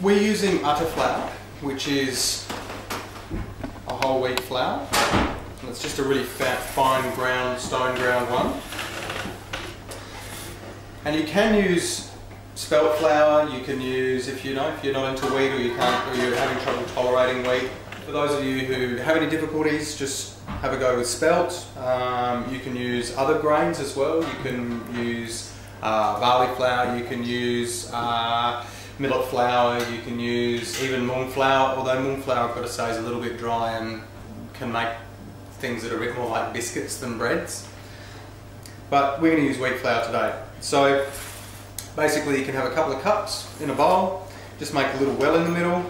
we're using atta flour, which is a whole wheat flour. And it's just a really fat, fine ground, stone ground one. And you can use spelt flour, you can use, if you know, if you're not into wheat or you can't, or you're having trouble tolerating wheat. For those of you who have any difficulties, just have a go with spelt. Um, you can use other grains as well. You can use uh, barley flour, you can use uh, millet flour, you can use even mung flour, although mung flour I've got to say is a little bit dry and can make things that are a bit more like biscuits than breads. But we're going to use wheat flour today. So basically you can have a couple of cups in a bowl, just make a little well in the middle,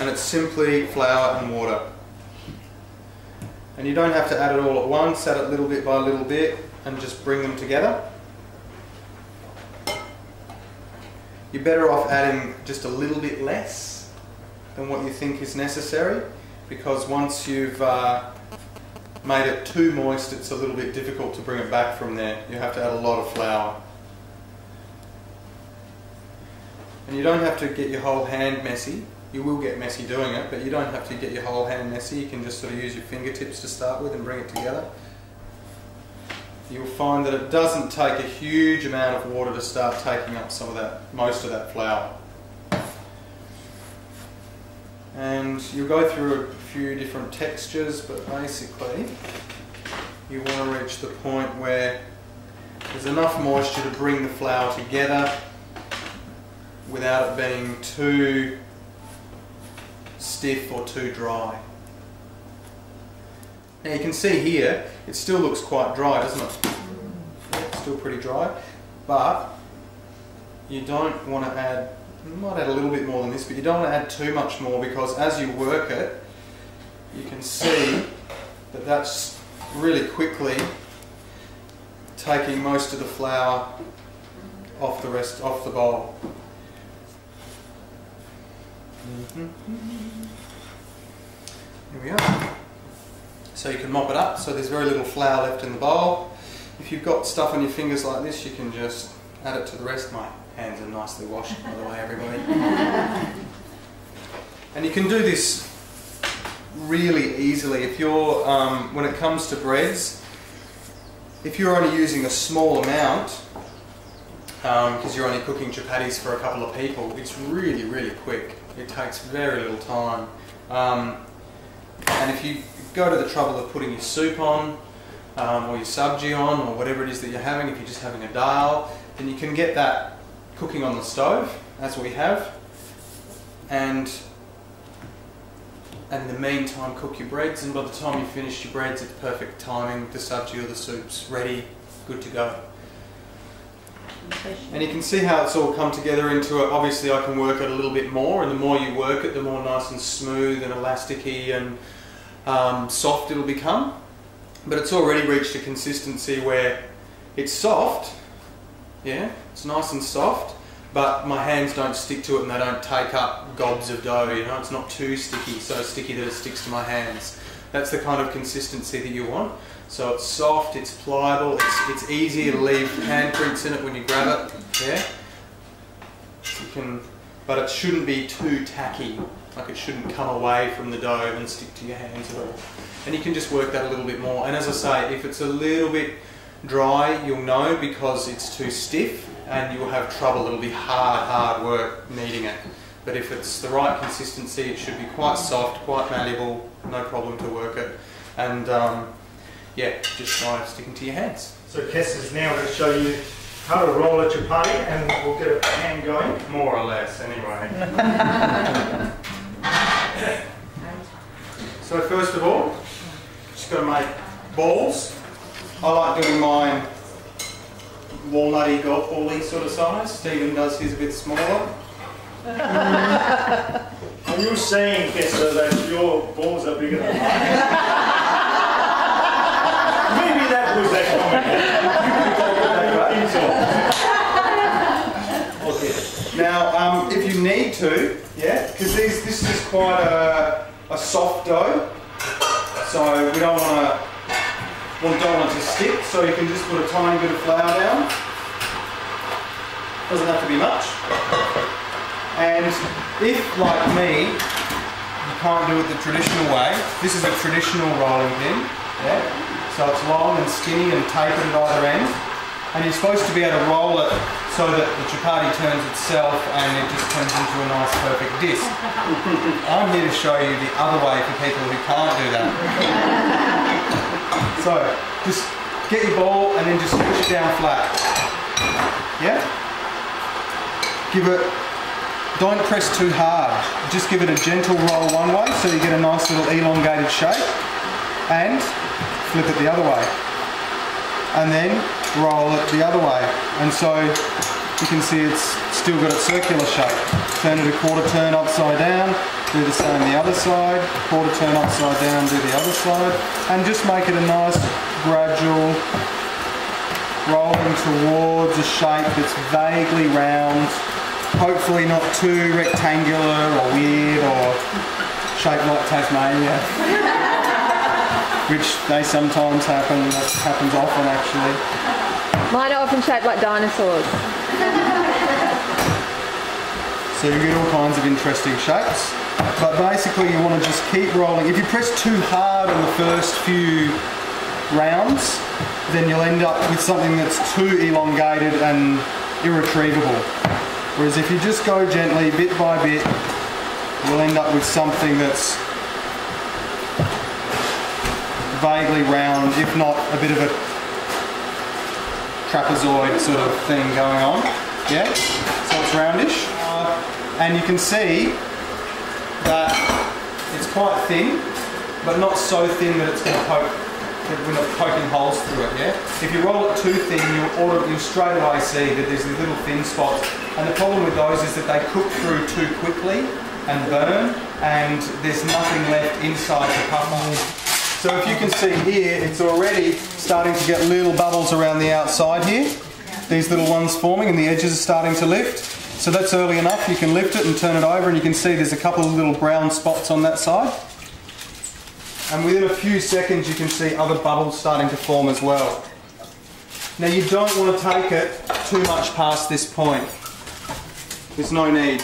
and it's simply flour and water. And you don't have to add it all at once, add it little bit by little bit and just bring them together. You're better off adding just a little bit less than what you think is necessary because once you've uh, made it too moist it's a little bit difficult to bring it back from there. You have to add a lot of flour. And you don't have to get your whole hand messy. You will get messy doing it, but you don't have to get your whole hand messy. You can just sort of use your fingertips to start with and bring it together. You'll find that it doesn't take a huge amount of water to start taking up some of that, most of that flour. And you'll go through a few different textures, but basically you want to reach the point where there's enough moisture to bring the flour together without it being too stiff or too dry. Now you can see here, it still looks quite dry, doesn't it? It's still pretty dry, but you don't want to add, you might add a little bit more than this, but you don't want to add too much more because as you work it, you can see that that's really quickly taking most of the flour off the rest, off the bowl. Mm -hmm. Here we are. So you can mop it up so there's very little flour left in the bowl. If you've got stuff on your fingers like this, you can just add it to the rest. My hands are nicely washed, by the way, everybody. and you can do this really easily. If you're, um, when it comes to breads, if you're only using a small amount, because um, you're only cooking chapatis for a couple of people, it's really, really quick. It takes very little time. Um, and if you go to the trouble of putting your soup on, um, or your sabji on, or whatever it is that you're having, if you're just having a dal, then you can get that cooking on the stove, as we have, and and in the meantime cook your breads, and by the time you finish your breads, it's perfect timing, the sabji or the soup's ready, good to go. And you can see how it's all come together into it. Obviously I can work it a little bit more and the more you work it, the more nice and smooth and elasticy and um, soft it'll become. But it's already reached a consistency where it's soft, yeah, it's nice and soft, but my hands don't stick to it and they don't take up gobs of dough, you know, it's not too sticky, so sticky that it sticks to my hands. That's the kind of consistency that you want. So it's soft, it's pliable, it's, it's easy to leave handprints in it when you grab it, yeah? You can, but it shouldn't be too tacky, like it shouldn't come away from the dough and stick to your hands at all. And you can just work that a little bit more. And as I say, if it's a little bit dry, you'll know because it's too stiff and you'll have trouble. It'll be hard, hard work kneading it. But if it's the right consistency, it should be quite soft, quite malleable, no problem to work it. And um, yeah, just try sticking to your hands. So Kes is now going to show you how to roll a chapati and we'll get a pan going. More or less, anyway. so first of all, just got to make balls. I like doing mine walnutty golf bally sort of size. Stephen does his a bit smaller. Are you saying, Kester, that your balls are bigger than mine? Now, um, if you need to, yeah, because this is quite a, a soft dough, so we don't want to want don't want to stick, so you can just put a tiny bit of flour down. Doesn't have to be much. And if, like me, you can't do it the traditional way, this is a traditional rolling pin. Yeah? So it's long and skinny and tapered at either end. And you're supposed to be able to roll it so that the chapati turns itself and it just turns into a nice perfect disc. I'm here to show you the other way for people who can't do that. so just get your ball and then just push it down flat. Yeah? Give it, don't press too hard. Just give it a gentle roll one way so you get a nice little elongated shape and flip it the other way. And then roll it the other way. And so you can see it's still got its circular shape. Turn it a quarter turn upside down, do the same the other side, quarter turn upside down, do the other side, and just make it a nice gradual rolling towards a shape that's vaguely round, hopefully not too rectangular or weird or shaped like Tasmania, which they sometimes happen, that happens often actually. Mine are often shaped like dinosaurs. So you get all kinds of interesting shapes. But basically you want to just keep rolling. If you press too hard on the first few rounds, then you'll end up with something that's too elongated and irretrievable. Whereas if you just go gently, bit by bit, you'll end up with something that's vaguely round, if not a bit of a trapezoid sort of thing going on. Yeah, so it's roundish. Uh, and you can see that it's quite thin, but not so thin that it's going to poke, we're not poking holes through it, yeah? If you roll it too thin, you'll, auto, you'll straight away see that there's these little thin spots. And the problem with those is that they cook through too quickly and burn, and there's nothing left inside the puffer. So if you can see here, it's already starting to get little bubbles around the outside here. These little ones forming and the edges are starting to lift. So that's early enough, you can lift it and turn it over and you can see there's a couple of little brown spots on that side. And within a few seconds you can see other bubbles starting to form as well. Now you don't want to take it too much past this point. There's no need.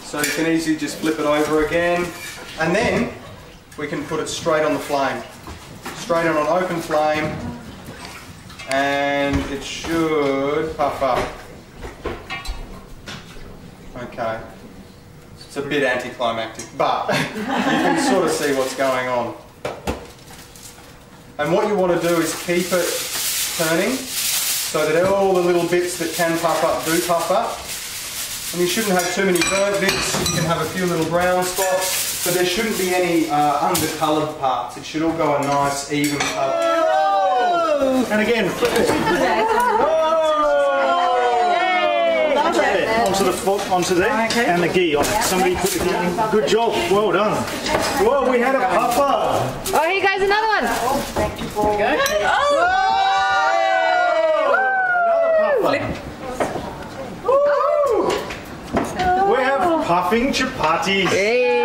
So you can easily just flip it over again and then we can put it straight on the flame. Straight on an open flame and it should puff up. Okay. It's a bit anticlimactic, but you can sort of see what's going on. And what you want to do is keep it turning so that all the little bits that can puff up do puff up. And you shouldn't have too many burnt bits, you can have a few little brown spots, but there shouldn't be any uh, undercoloured parts. It should all go a nice even colour. And again, flip it. Onto the foot, onto there, and the ghee on it. Somebody put the ghee on. Good job. Well done. Whoa, we had a puffer. Oh, here goes another one. Oh, Thank you for the one. Another puffer. Woo! We have puffing chapatis. Hey.